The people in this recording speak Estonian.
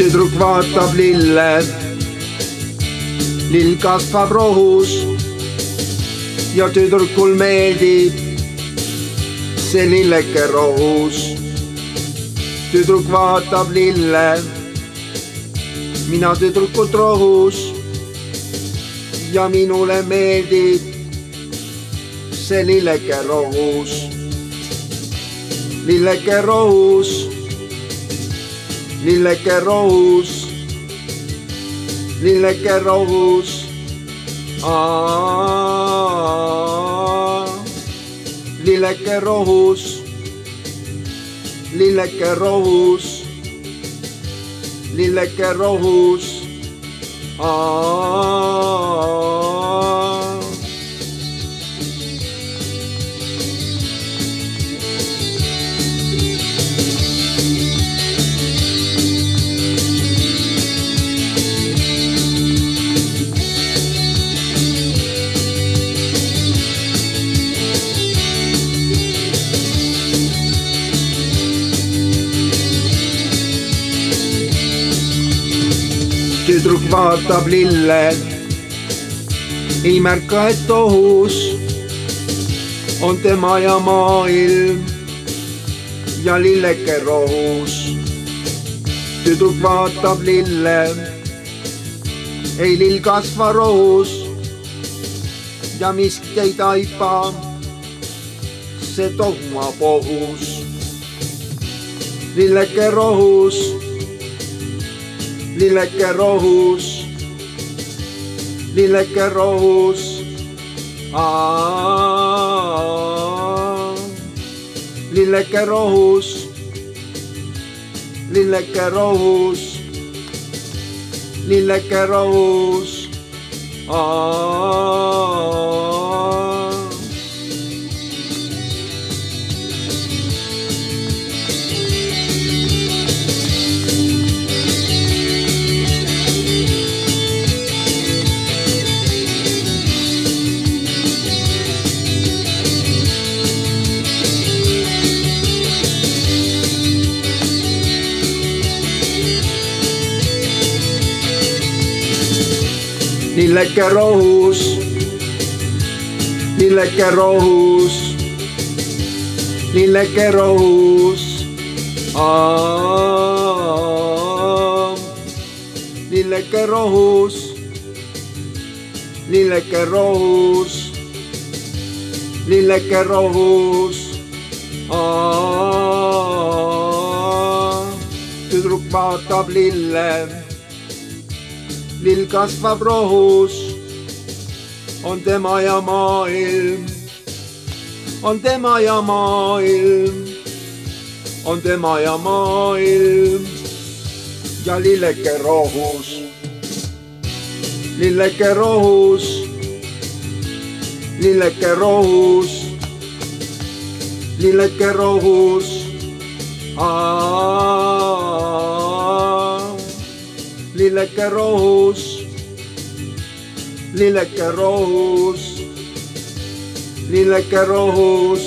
tüdruk vaatab lille, lill kasvab rohus ja tüdrukul meeldib see lilleke rohus. tüdruk vaatab lille, mina tüdrukut rohus ja minule meeldib see lilleke rohus. lilleke rohus, lilleke rohus, lilleke rohus. lilleke rohus, lilleke rohus, lilleke rohus. Tüdruk vaatab lille, ei märka, et ohus on tema ja maailm. Ja lilleke rohus. tüdruk vaatab lille, ei lill kasva rohus. Ja miski ei taipa, see tohmab ohus. lilleke rohus lilleke rohus, lilleke rohus. lilleke rohus, lilleke rohus, lilleke rohus. Lilleke rohus, lilleke rohus, lilleke rohus. lilleke rohus, lilleke rohus, lilleke rohus. tüdruk vaatab lille lill kasvab rohus, on tema ja maailm, on tema ja maailm, on tema ja maailm. Ja lilleke rohus, lilleke rohus, lilleke rohus, lilleke rohus lilleke rohus, lilleke rohus, lilleke rohus.